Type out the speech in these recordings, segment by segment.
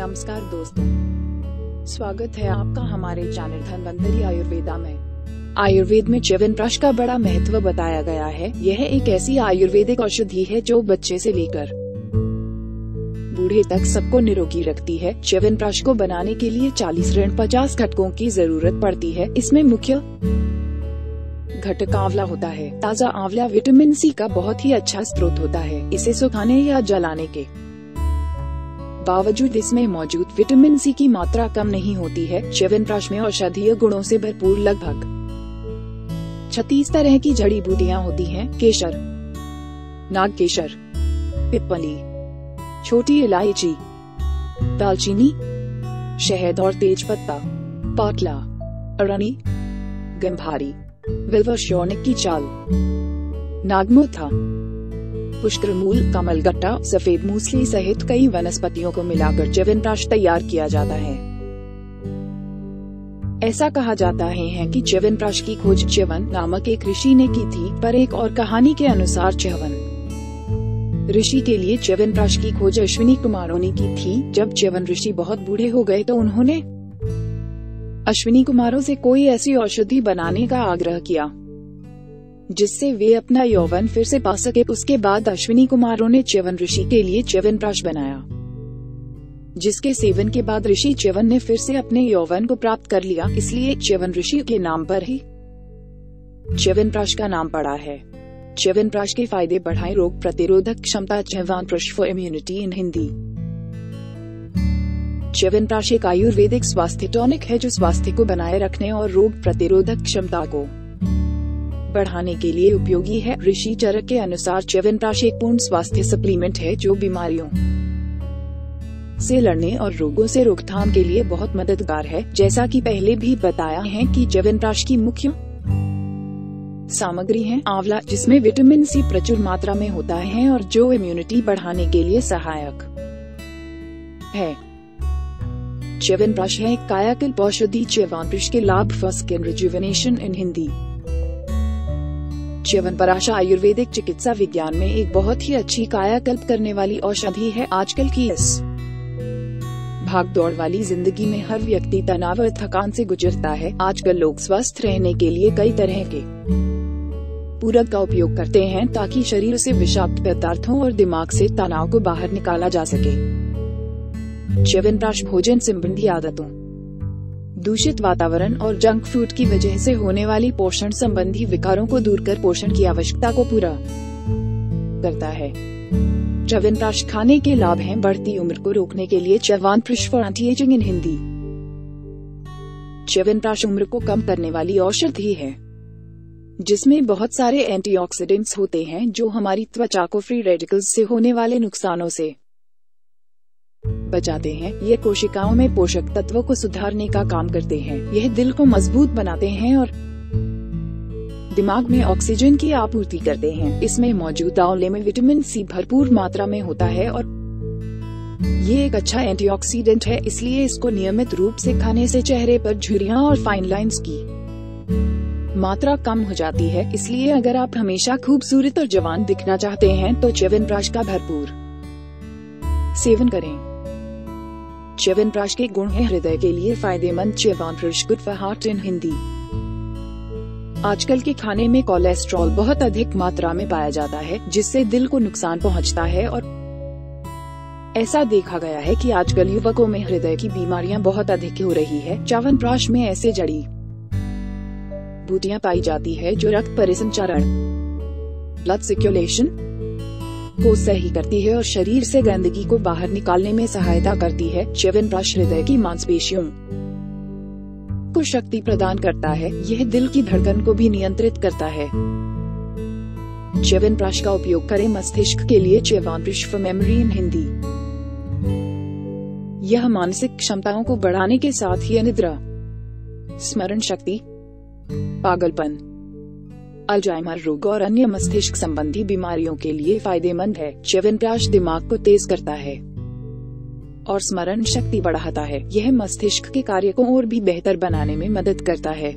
नमस्कार दोस्तों। स्वागत है आपका हमारे चैनल धनवंतरी आयुर्वेदा में। आयुर्वेद में च्यवनप्राश का बड़ा महत्व बताया गया है। यह एक ऐसी आयुर्वेदिक औषधि है जो बच्चे से लेकर बूढ़े तक सबको निरोगी रखती है। च्यवनप्राश को बनाने के लिए 40 ऋण 50 घटकों की ज़रूरत पड़ती है। इसमें मुख्य घटक आंवला होता है। ताज़ा आंवला विटामिन सी का बहुत ही अच्छा स्रोत होता है। इसे सुखाने या जलाने के बावजूद इसमें मौजूद विटामिन सी की मात्रा कम नहीं होती है, च्यवनप्राश में औषधीय गुणों से भरपूर लगभग। छत्तीस तरह की जड़ी बूटियाँ होती हैं, केशर। नाग केशर पिपली छोटी इलायची। दालचीनी। शहद और तेज पत्ता। पाटला। अरणी। गंभारी। विल्वर श्योनिक की चाल। नागमोथा पुष्कर मूल कमल गट्टा सफ़ेद मूसली सहित कई वनस्पतियों को मिलाकर च्यवनप्राश तैयार किया जाता है। ऐसा कहा जाता है कि च्यवनप्राश की खोज च्यवन नामक एक ऋषि ने की थी, पर एक और कहानी के अनुसार च्यवन। ऋषि के लिए च्यवनप्राश की खोज अश्विनी कुमारों ने की थी। जब च्यवन ऋषि बहुत बूढ़े हो गए तो उन्होंने अश्विनी कुमारों से कोई ऐसी औषधि बनाने का आग्रह किया। जिससे वे अपना यौवन फिर से पा सके। उसके बाद अश्विनी कुमारों ने च्यवन ऋषि के लिए च्यवन प्राश बनाया, जिसके सेवन के बाद ऋषि च्यवन ने फिर से अपने यौवन को प्राप्त कर लिया। इसलिए च्यवन ऋषि के नाम पर ही च्यवन प्राश का नाम पड़ा है। च्यवन प्राश के फ़ायदे बढ़ाए। रोग प्रतिरोधक क्षमता Chyawanprash for immunity in Hindi Chyawanprash एक आयुर्वेदिक स्वास्थ्य टॉनिक है, जो स्वास्थ्य को बनाए रखने और रोग प्रतिरोधक क्षमता को बढ़ाने के लिए उपयोगी है। ऋषि चरक के अनुसार च्यवनप्राश एक पूर्ण स्वास्थ्य सप्लीमेंट है जो बीमारियों से लड़ने और रोगों से रोकथाम के लिए बहुत मददगार है। जैसा कि पहले भी बताया है कि च्यवनप्राश की मुख्य सामग्री है आंवला, जिसमें विटामिन सी प्रचुर मात्रा में होता है और जो इम्यूनिटी बढ़ाने के लिए सहायक है। च्यवनप्राश है, कायाकल्प औषधि च्यवनप्राश के लाभ, first rejuvenation in Hindi Chyawanprash Ayurvedic चिकित्सा विज्ञान में एक बहुत ही अच्छी कायाकल्प करने वाली औषधि है आजकल की इस। भाग दौड़ वाली ज़िंदगी में हर व्यक्ति तनाव और थकान से गुजरता है। आजकल लोग स्वस्थ रहने के लिए कई तरह के पूरक का उपयोग करते हैं ताकि शरीर से विषाक्त पदार्थों और दिमाग से तनाव को बाहर निकाला जा सके। च्यवनप्राश भोजन संबंधी आदतों दूषित वातावरण और जंक फ़ूड की वजह से होने वाली पोषण संबंधी विकारों को दूर कर पोषण की आवश्यकता को पूरा करता है। च्यवनप्राश खाने के लाभ हैं, बढ़ती उम्र को रोकने के लिए anti aging in Hindi. Chyawanprash उम्र को कम करने वाली औषधि है जिसमें बहुत सारे एंटीऑक्सीडेंट्स होते हैं, जो हमारी त्वचा को फ्री रेडिकल्स से होने वाले नुकसानों से बचाते हैं। ये कोशिकाओं में पोषक तत्वों को सुधारने का काम करते हैं। यह दिल को मज़बूत बनाते हैं और दिमाग में ऑक्सीजन की आपूर्ति करते हैं। इसमें मौजूद आंवले में विटामिन सी भरपूर मात्रा में होता है और ये एक अच्छा एंटीऑक्सीडेंट है, इसलिए इसको नियमित रूप से खाने से चेहरे पर झुरियाँ और फाइन लाइंस की मात्रा कम हो जाती है। इसलिए अगर आप हमेशा खूबसूरत और जवान दिखना चाहते हैं तो च्यवनप्राश का भरपूर सेवन करें। च्यवनप्राश के गुण है हृदय के लिए फ़ायदेमंद Chyawanprash good for heart in Hindi आजकल के खाने में कोलेस्ट्रॉल बहुत अधिक मात्रा में पाया जाता है, जिससे दिल को नुकसान पहुँचता है और ऐसा देखा गया है कि आजकल युवकों में हृदय की बीमारियाँ बहुत अधिक हो रही है। च्यवनप्राश में ऐसे जड़ी बूटियाँ पाई जाती है जो रक्त परिसंचारण ब्लड सर्कुलेशन को सही करती है और शरीर से गंदगी को बाहर निकालने में सहायता करती है च्यवनप्राश हृदय की मांसपेशियों को शक्ति प्रदान करता है, यह दिल की धड़कन को भी नियंत्रित करता है। च्यवनप्राश का उपयोग करें मस्तिष्क के लिए Chyawanprash for memory in Hindi यह मानसिक क्षमताओं को बढ़ाने के साथ ही अनिद्रा, स्मरण शक्ति, पागलपन। अल्जाइमर रोग और अन्य मस्तिष्क संबंधी बीमारियों के लिए फ़ायदेमंद है। च्यवनप्राश दिमाग को तेज करता है और स्मरण शक्ति बढ़ाता है। यह मस्तिष्क के कार्य को और भी बेहतर बनाने में मदद करता है।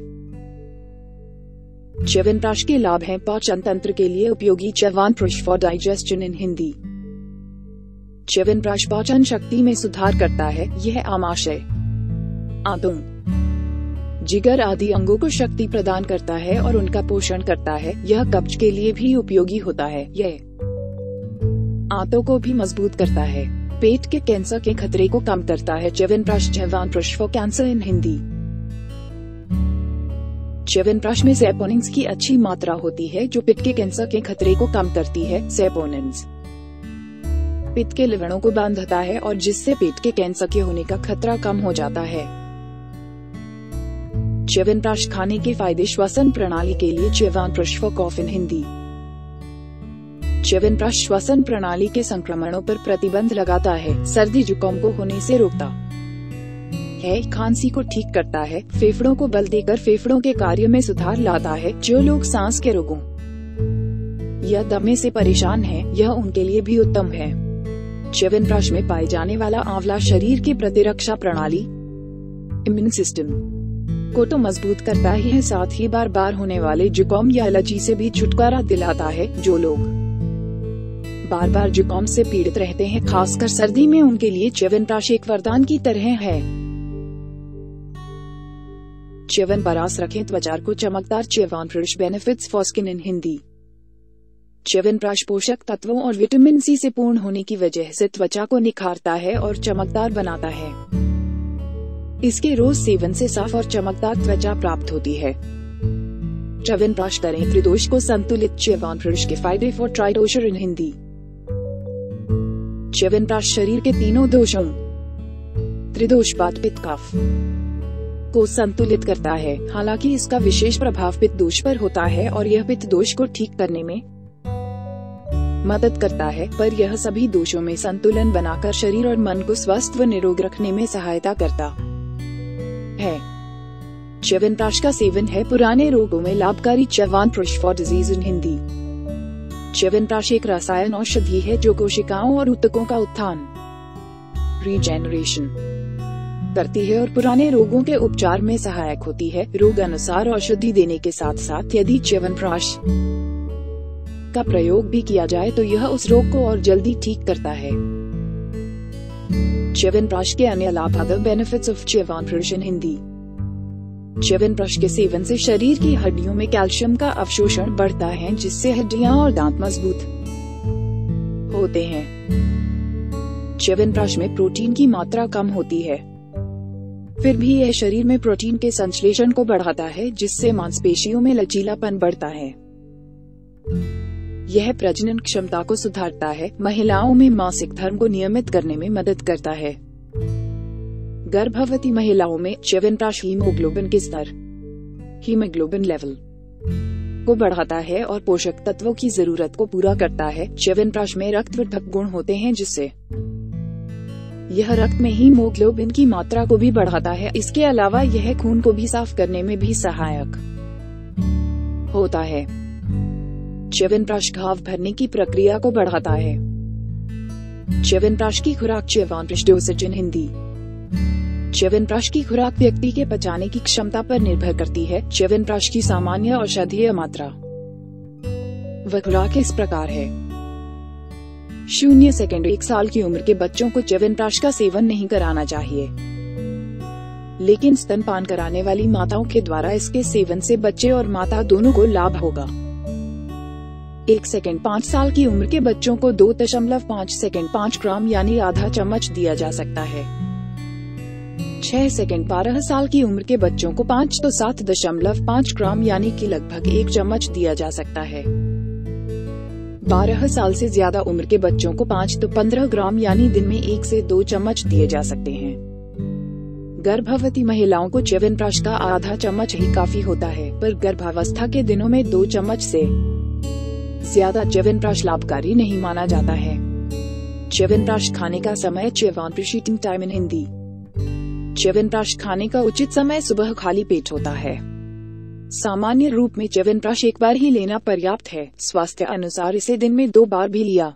च्यवनप्राश के लाभ हैं। पाचन तंत्र के लिए उपयोगी Chyawanprash for digestion in Hindi Chyawanprash पाचन शक्ति में सुधार करता है। यह आमाशय आंतों। जिगर आदि अंगों को शक्ति प्रदान करता है और उनका पोषण करता है। यह कब्ज के लिए भी उपयोगी होता है। यह आंतों को भी मज़बूत करता है। पेट के कैंसर के खतरे को कम करता है। Chyawanprash Chyawanprash for cancer in Hindi Chyawanprash में सेपोनिन्स की अच्छी मात्रा होती है, जो पित्त के कैंसर के खतरे को कम करती है। सेपोनिन्स पित्त के लवणों को बांधता है और जिससे पेट के कैंसर के होने का खतरा कम हो जाता है। च्यवनप्राश खाने के फ़ायदे श्वसन प्रणाली के लिए Chyawanprash for cough in Hindi. Chyawanprash श्वसन प्रणाली के संक्रमणों पर प्रतिबंध लगाता है सर्दी जुकाम को होने से रोकता है खांसी को ठीक करता है फेफड़ों को बल देकर फेफड़ों के कार्य में सुधार लाता है जो लोग सांस के रोगों या दमे से परेशान हैं, यह उनके लिए भी उत्तम है। च्यवनप्राश में पाए जाने वाला आंवला शरीर की प्रतिरक्षा प्रणाली इम्यून सिस्टम को तो मज़बूत करता ही है, साथ ही बार बार होने वाले जुकाम या एलर्जी से भी छुटकारा दिलाता है, जो लोग बार बार जुकाम से पीड़ित रहते हैं, खासकर सर्दी में उनके लिए च्यवनप्राश एक वरदान की तरह है। च्यवन परास रखें, त्वचा को चमकदार Chyawanprash benefits for skin in Hindi Chyawanprash पोषक तत्वों और विटामिन सी से पूर्ण होने की वजह से त्वचा को निखारता है और चमकदार बनाता है। इसके रोज सेवन से साफ़ और चमकदार त्वचा प्राप्त होती है। च्यवनप्राश करें, त्रिदोष को संतुलित च्यवनप्राश के फ़ायदे फॉर ट्राइडोशर इन हिंदी। च्यवनप्राश शरीर के तीनों दोषों, त्रिदोष बात पित्त कफ को संतुलित करता है। हालाँकि इसका विशेष प्रभाव पित्त दोष पर होता है और यह पित्त दोष को ठीक करने में मदद करता है, पर यह सभी दोषों में संतुलन बनाकर शरीर और मन को स्वस्थ व निरोग रखने में सहायता करता। है। च्यवनप्राश का सेवन है पुराने रोगों में लाभकारी Chyawanprash for disease in Hindi Chyawanprash एक रसायन औषधि है जो कोशिकाओं और उत्तकों का उत्थान रीजेनरेशन करती है और पुराने रोगों के उपचार में सहायक होती है। रोग अनुसार औषधि देने के साथ साथ यदि च्यवनप्राश का प्रयोग भी किया जाए तो यह उस रोग को और जल्दी ठीक करता है। च्यवनप्राश के अन्य लाभ other benefits of Chyawanprash in Hindi Chyawanprash के सेवन से शरीर की हड्डियों में कैल्शियम का अवशोषण बढ़ता है, जिससे हड्डियाँ और दांत मज़बूत होते हैं। च्यवनप्राश में प्रोटीन की मात्रा कम होती है। फिर भी यह शरीर में प्रोटीन के संश्लेषण को बढ़ाता है, जिससे मांसपेशियों में लचीलापन बढ़ता है। यह प्रजनन क्षमता को सुधारता है, महिलाओं में मासिक धर्म को नियमित करने में मदद करता है। गर्भवती महिलाओं में च्यवनप्राश हीमोग्लोबिन के स्तर हीमोग्लोबिन लेवल को बढ़ाता है और पोषक तत्वों की ज़रूरत को पूरा करता है। च्यवनप्राश में रक्तवर्धक गुण होते हैं, जिससे यह रक्त में हीमोग्लोबिन की मात्रा को भी बढ़ाता है। इसके अलावा यह खून को भी साफ़ करने में भी सहायक होता है। च्यवनप्राश घाव भरने की प्रक्रिया को बढ़ाता है। च्यवनप्राश की खुराक इन हिंदी च्यवनप्राश की खुराक व्यक्ति के पचाने की क्षमता पर निर्भर करती है। च्यवनप्राश की सामान्य औषधीय मात्रा। वह खुराक इस प्रकार है। शून्य सेकंड, एक साल की उम्र के बच्चों को च्यवनप्राश का सेवन नहीं कराना चाहिए। लेकिन स्तनपान कराने वाली माताओं के द्वारा इसके सेवन से बच्चे और माता दोनों को लाभ होगा। एक सेकेंड पाँच साल की उम्र के बच्चों को दो दशमलव पाँच सेकेंड पाँच ग्राम यानी आधा चम्मच दिया जा सकता है। छह सेकेंड बारह साल की उम्र के बच्चों को पाँच तो सात दशमलव पाँच ग्राम यानी कि लगभग एक चम्मच दिया जा सकता है। बारह साल से ज़्यादा उम्र के बच्चों को पाँच तो पंद्रह ग्राम यानी दिन में एक से दो चम्मच दिए जा सकते हैं। गर्भवती महिलाओं को च्यवनप्राश का आधा चम्मच ही काफ़ी होता है, पर गर्भावस्था के दिनों में दो चम्मच से ज़्यादा च्यवनप्राश लाभकारी नहीं माना जाता है। च्यवनप्राश खाने का समय Chyawanprash eating time in Hindi. Chyawanprash खाने का उचित समय सुबह खाली पेट होता है। सामान्य रूप में च्यवनप्राश एक बार ही लेना पर्याप्त है। स्वास्थ्य अनुसार इसे दिन में दो बार भी लिया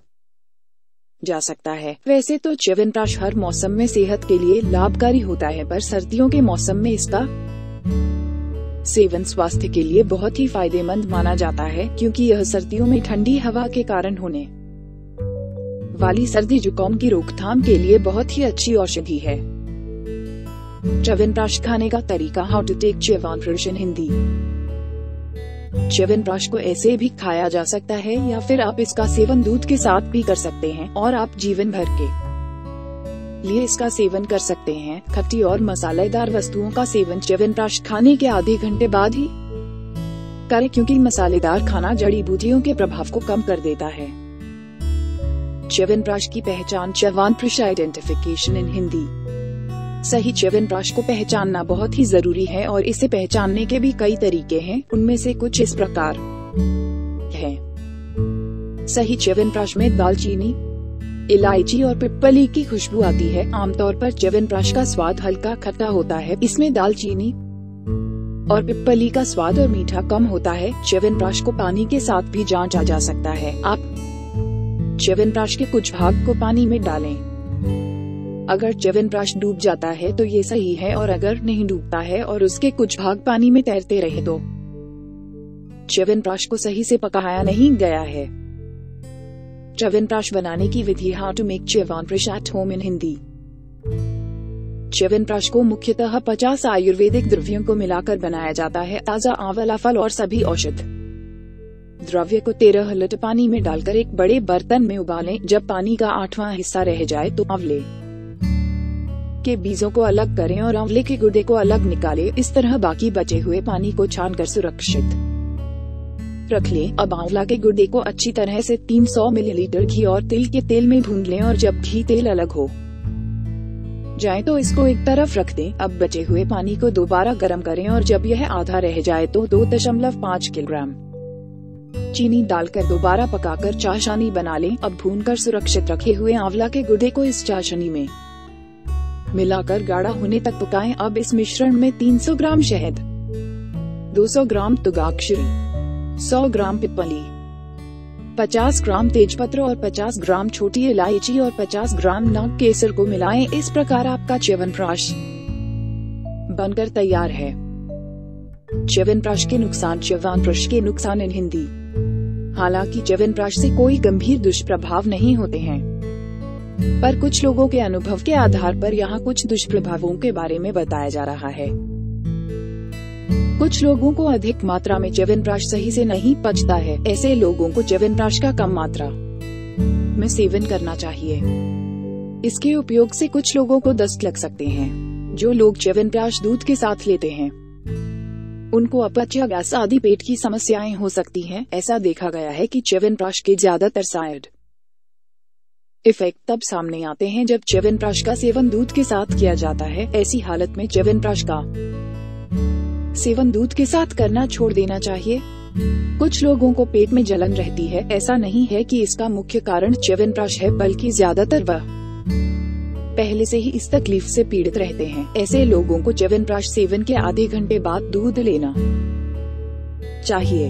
जा सकता है। वैसे तो च्यवनप्राश हर मौसम में सेहत के लिए लाभकारी होता है, पर सर्दियों के मौसम में इसका सेवन स्वास्थ्य के लिए बहुत ही फ़ायदेमंद माना जाता है, क्योंकि यह सर्दियों में ठंडी हवा के कारण होने वाली सर्दी जुकाम की रोकथाम के लिए बहुत ही अच्छी औषधि है। च्यवनप्राश खाने का तरीका how to take Chyawanprash Hindi Chyawanprash को ऐसे भी खाया जा सकता है या फिर आप इसका सेवन दूध के साथ भी कर सकते हैं और आप जीवन भर के लिए इसका सेवन कर सकते हैं। खट्टी और मसालेदार वस्तुओं का सेवन च्यवनप्राश खाने के आधे घंटे बाद ही करें क्योंकि मसालेदार खाना जड़ी बूटियों के प्रभाव को कम कर देता है। च्यवनप्राश की पहचान च्यवनप्राश आइडेंटिफिकेशन इन हिंदी। सही च्यवनप्राश को पहचानना बहुत ही ज़रूरी है और इसे पहचानने के भी कई तरीके हैं। उनमें से कुछ इस प्रकार है। सही च्यवनप्राश में दालचीनी इलायची और पिपली की खुशबू आती है। आमतौर पर च्यवनप्राश का स्वाद हल्का खट्टा होता है। इसमें दालचीनी और पिपली का स्वाद और मीठा कम होता है। च्यवनप्राश को पानी के साथ भी जांचा जा सकता है। आप च्यवनप्राश के कुछ भाग को पानी में डालें। अगर च्यवनप्राश डूब जाता है तो ये सही है और अगर नहीं डूबता है और उसके कुछ भाग पानी में तैरते रहे तो। च्यवनप्राश को सही से पकाया नहीं गया है। च्यवनप्राश बनाने की विधि how to make Chyawanprash at home in Hindi Chyawanprash को मुख्यतः 50 आयुर्वेदिक द्रव्यों को मिलाकर बनाया जाता है ताज़ा आंवला फल और सभी औषध द्रव्य को तेरह लीटर पानी में डालकर एक बड़े बर्तन में उबालें जब पानी का आठवां हिस्सा रह जाए तो आंवले के बीजों को अलग करें और आंवले के गुर्दे को अलग निकालें इस तरह बाकी बचे हुए पानी को छान कर सुरक्षित रख लें। अब आंवला के गुर्दे को अच्छी तरह से 300 मिलीलीटर घी और तिल के तेल में भून लें और जब घी तेल अलग हो जाए तो इसको एक तरफ़ रख दें। अब बचे हुए पानी को दोबारा गर्म करें और जब यह आधा रह जाए तो दो दशमलव पाँच किलोग्राम चीनी डालकर दोबारा पकाकर चाशनी बना लें। अब भूनकर सुरक्षित रखे हुए आंवला के गुर्दे को इस चाशनी में मिलाकर गाढ़ा होने तक पकाएँ। अब इस मिश्रण में 300 ग्राम शहद 200 ग्राम तुगाक्षरी 100 ग्राम पिपली 50 ग्राम तेजपत्र और 50 ग्राम छोटी इलायची और 50 ग्राम नाग केसर को मिलाएँ। इस प्रकार आपका च्यवनप्राश बनकर तैयार है। च्यवनप्राश के नुकसान च्यवनप्राश के नुकसान इन हिंदी। हालाँकि च्यवनप्राश से कोई गंभीर दुष्प्रभाव नहीं होते हैं। पर कुछ लोगों के अनुभव के आधार पर यहाँ कुछ दुष्प्रभावों के बारे में बताया जा रहा है। कुछ लोगों को अधिक मात्रा में च्यवनप्राश सही से नहीं पचता है। ऐसे लोगों को च्यवनप्राश का कम मात्रा में सेवन करना चाहिए। इसके उपयोग से कुछ लोगों को दस्त लग सकते हैं, जो लोग च्यवनप्राश दूध के साथ लेते हैं। उनको अपच गैस आदि पेट की समस्याएँ हो सकती हैं। ऐसा देखा गया है कि च्यवनप्राश के ज़्यादातर साइड इफ़ेक्ट तब सामने आते हैं जब च्यवनप्राश का सेवन दूध के साथ किया जाता है। ऐसी हालत में च्यवनप्राश का सेवन दूध के साथ करना छोड़ देना चाहिए। कुछ लोगों को पेट में जलन रहती है। ऐसा नहीं है कि इसका मुख्य कारण च्यवनप्राश है, बल्कि ज़्यादातर वह पहले से ही इस तकलीफ़ से पीड़ित रहते हैं। ऐसे लोगों को च्यवनप्राश सेवन के आधे घंटे बाद दूध लेना चाहिए।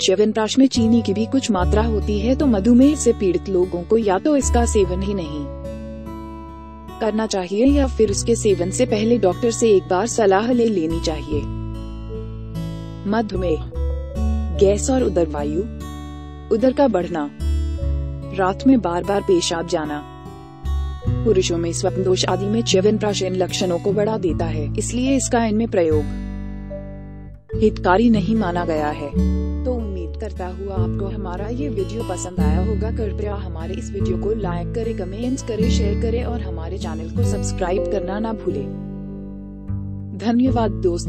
च्यवनप्राश में चीनी की भी कुछ मात्रा होती है तो मधुमेह से पीड़ित लोगों को या तो इसका सेवन ही नहीं। करना चाहिए या फिर उसके सेवन से पहले डॉक्टर से एक बार सलाह ले लेनी चाहिए? मधुमेह, गैस और उदर वायु, उदर का बढ़ना, रात में बार बार पेशाब जाना। पुरुषों में स्वप्न दोष आदि में च्यवनप्राश इन लक्षणों को बढ़ा देता है, इसलिए इसका इनमें प्रयोग हितकारी नहीं माना गया है। करता हुआ आपको हमारा ये वीडियो पसंद आया होगा। कृपया हमारे इस वीडियो को लाइक करे कमेंट करे शेयर करे और हमारे चैनल को सब्सक्राइब करना ना भूले। धन्यवाद दोस्तों।